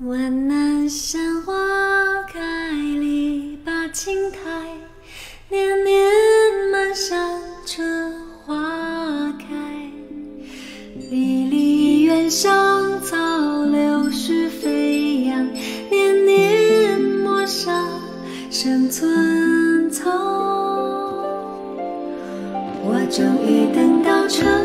万南山花开，篱笆青苔，年年满山春花开，离离原上草，柳絮飞扬，年年陌上生村。我终于等到春。